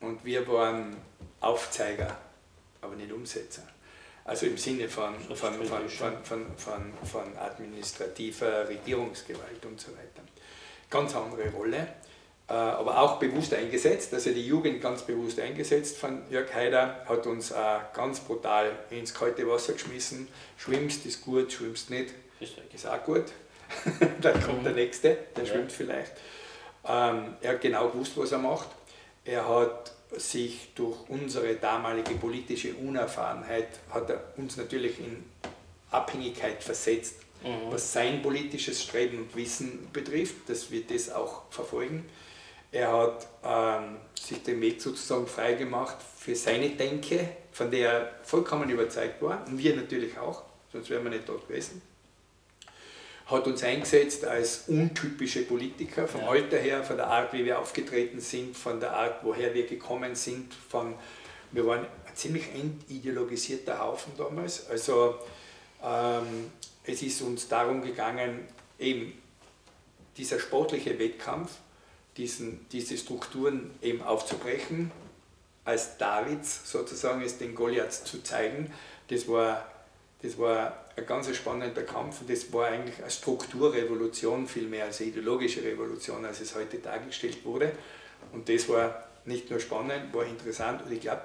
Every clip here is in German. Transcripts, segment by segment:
und wir waren Aufzeiger, aber nicht Umsetzer. Also im Sinne von, von, von, von, von, administrativer Regierungsgewalt und so weiter. Ganz andere Rolle, äh, aber auch bewusst eingesetzt, also die Jugend ganz bewusst eingesetzt von Jörg Haider, hat uns auch ganz brutal ins kalte Wasser geschmissen. Schwimmst ist gut, schwimmst nicht, ist auch gut. Dann kommt der mhm. Nächste, der schwimmt vielleicht. Ähm, er hat genau gewusst, was er macht. Er hat sich durch unsere damalige politische Unerfahrenheit, hat er uns natürlich in Abhängigkeit versetzt, mhm. was sein politisches Streben und Wissen betrifft, dass wir das auch verfolgen. Er hat ähm, sich den Weg sozusagen freigemacht für seine Denke, von der er vollkommen überzeugt war, und wir natürlich auch, sonst wären wir nicht dort gewesen hat uns eingesetzt als untypische Politiker, vom ja. Alter her, von der Art, wie wir aufgetreten sind, von der Art, woher wir gekommen sind. Von, wir waren ein ziemlich entideologisierter Haufen damals. Also ähm, es ist uns darum gegangen, eben dieser sportliche Wettkampf, diesen, diese Strukturen eben aufzubrechen, als Davids sozusagen es den Goliath zu zeigen. Das war, das war ein ganz spannender Kampf und das war eigentlich eine Strukturrevolution viel mehr als eine ideologische Revolution, als es heute dargestellt wurde. Und das war nicht nur spannend, war interessant und ich glaube,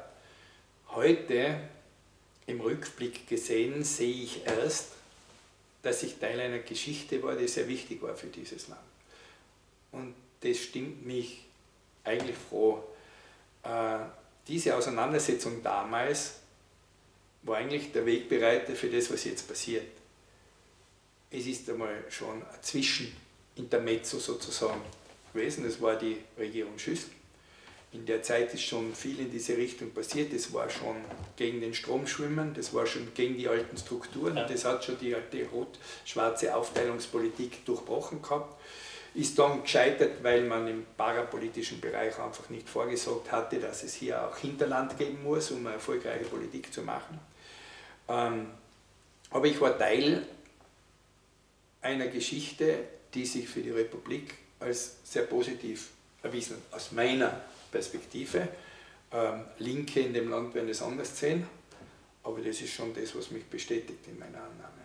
heute im Rückblick gesehen sehe ich erst, dass ich Teil einer Geschichte war, die sehr wichtig war für dieses Land. Und das stimmt mich eigentlich froh. Äh, diese Auseinandersetzung damals war eigentlich der Wegbereiter für das, was jetzt passiert. Es ist einmal schon ein Zwischenintermezzo sozusagen gewesen, das war die Regierung Schüssel. In der Zeit ist schon viel in diese Richtung passiert. Das war schon gegen den Stromschwimmen, das war schon gegen die alten Strukturen. Das hat schon die alte rot-schwarze Aufteilungspolitik durchbrochen gehabt. Ist dann gescheitert, weil man im parapolitischen Bereich einfach nicht vorgesorgt hatte, dass es hier auch Hinterland geben muss, um eine erfolgreiche Politik zu machen. Ähm, aber ich war Teil einer Geschichte, die sich für die Republik als sehr positiv erwiesen hat, aus meiner Perspektive. Ähm, Linke in dem Land werden es anders sehen, aber das ist schon das, was mich bestätigt in meiner Annahme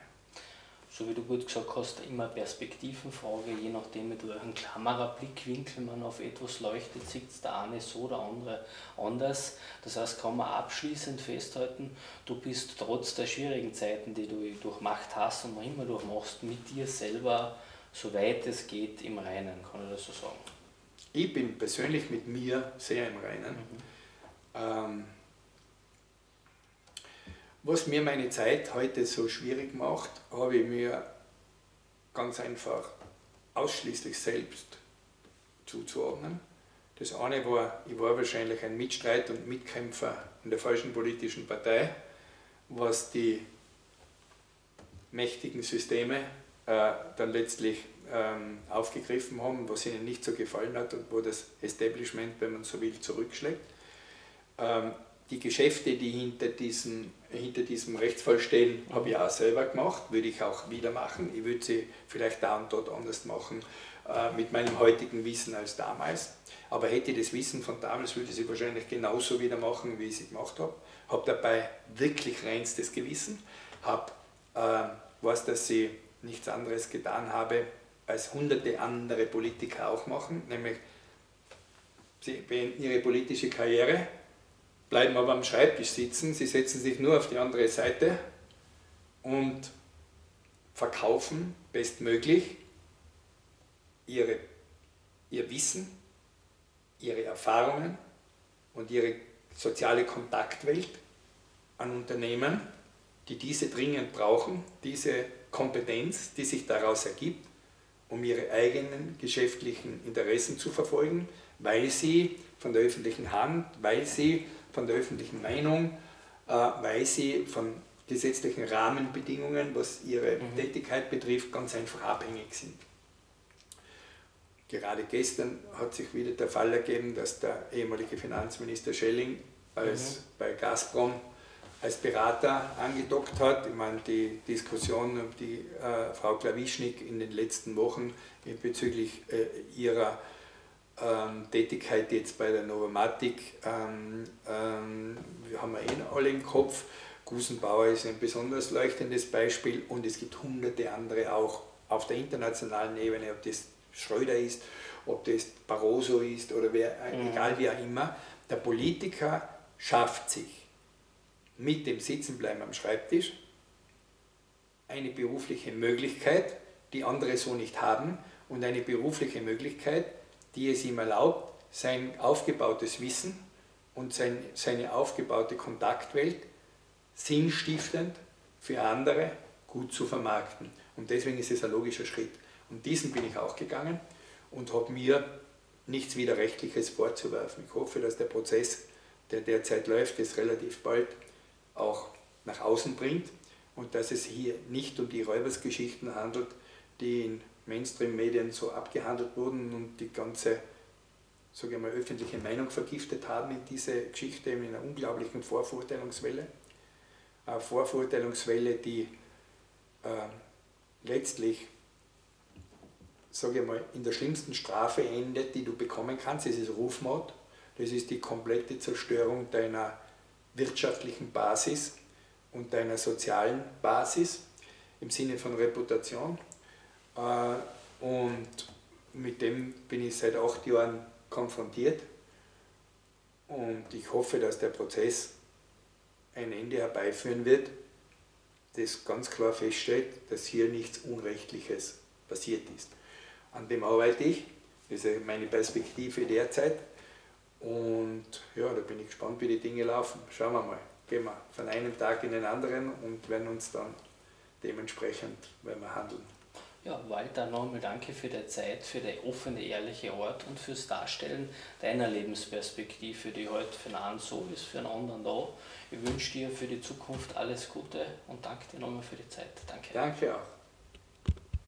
so wie du gut gesagt hast, immer Perspektivenfrage, je nachdem mit welchem Kamerablickwinkel man auf etwas leuchtet, sieht es der eine so, der andere anders. Das heißt, kann man abschließend festhalten, du bist trotz der schwierigen Zeiten, die du durchmacht hast und noch immer durchmachst, mit dir selber, soweit es geht, im Reinen, kann ich das so sagen? Ich bin persönlich mit mir sehr im Reinen. Mhm. Ähm, was mir meine Zeit heute so schwierig macht, habe ich mir ganz einfach ausschließlich selbst zuzuordnen. Das eine war, ich war wahrscheinlich ein Mitstreit und Mitkämpfer in der falschen politischen Partei, was die mächtigen Systeme äh, dann letztlich ähm, aufgegriffen haben, was ihnen nicht so gefallen hat und wo das Establishment, wenn man so will, zurückschlägt. Ähm, die Geschäfte, die hinter diesem, hinter diesem Rechtsfall stehen, habe ich auch selber gemacht, würde ich auch wieder machen. Ich würde sie vielleicht da und dort anders machen äh, mit meinem heutigen Wissen als damals. Aber hätte ich das Wissen von damals, würde ich sie wahrscheinlich genauso wieder machen, wie ich sie gemacht habe. Habe dabei wirklich reinstes Gewissen, habe, äh, weiß, dass ich nichts anderes getan habe, als hunderte andere Politiker auch machen, nämlich sie beenden ihre politische Karriere bleiben aber am Schreibtisch sitzen, sie setzen sich nur auf die andere Seite und verkaufen bestmöglich ihre, ihr Wissen, ihre Erfahrungen und ihre soziale Kontaktwelt an Unternehmen, die diese dringend brauchen, diese Kompetenz, die sich daraus ergibt, um ihre eigenen geschäftlichen Interessen zu verfolgen, weil sie von der öffentlichen Hand, weil sie von der öffentlichen Meinung, äh, weil sie von gesetzlichen Rahmenbedingungen, was ihre mhm. Tätigkeit betrifft, ganz einfach abhängig sind. Gerade gestern hat sich wieder der Fall ergeben, dass der ehemalige Finanzminister Schelling als mhm. bei Gazprom als Berater angedockt hat. Ich meine, die Diskussion um die äh, Frau Klawischnik in den letzten Wochen bezüglich äh, ihrer ähm, Tätigkeit jetzt bei der Novomatic ähm, ähm, wir haben wir eh alle im Kopf. Gusenbauer ist ein besonders leuchtendes Beispiel und es gibt hunderte andere auch auf der internationalen Ebene, ob das Schröder ist, ob das Barroso ist oder wer, mhm. egal wie auch immer. Der Politiker schafft sich mit dem Sitzenbleiben am Schreibtisch eine berufliche Möglichkeit, die andere so nicht haben, und eine berufliche Möglichkeit, die es ihm erlaubt, sein aufgebautes Wissen und sein, seine aufgebaute Kontaktwelt sinnstiftend für andere gut zu vermarkten. Und deswegen ist es ein logischer Schritt. Und diesen bin ich auch gegangen und habe mir nichts Widerrechtliches vorzuwerfen. Ich hoffe, dass der Prozess, der derzeit läuft, es relativ bald auch nach außen bringt und dass es hier nicht um die Räubersgeschichten handelt, die in Mainstream-Medien so abgehandelt wurden und die ganze sage ich mal, öffentliche Meinung vergiftet haben in diese Geschichte, in einer unglaublichen Vorverurteilungswelle. Eine Vorverurteilungswelle, die äh, letztlich, sage ich mal, in der schlimmsten Strafe endet, die du bekommen kannst. Das ist Rufmord. Das ist die komplette Zerstörung deiner wirtschaftlichen Basis und deiner sozialen Basis im Sinne von Reputation. Äh, und mit dem bin ich seit acht Jahren konfrontiert und ich hoffe, dass der Prozess ein Ende herbeiführen wird, das ganz klar feststellt, dass hier nichts Unrechtliches passiert ist. An dem arbeite ich, das ist meine Perspektive derzeit und ja, da bin ich gespannt, wie die Dinge laufen. Schauen wir mal, gehen wir von einem Tag in den anderen und werden uns dann dementsprechend werden wir handeln. Ja, Walter, nochmal danke für die Zeit, für den offene, ehrliche Ort und fürs Darstellen deiner Lebensperspektive, die heute für einen so ist, für einen anderen da. Ich wünsche dir für die Zukunft alles Gute und danke dir nochmal für die Zeit. Danke. Danke auch.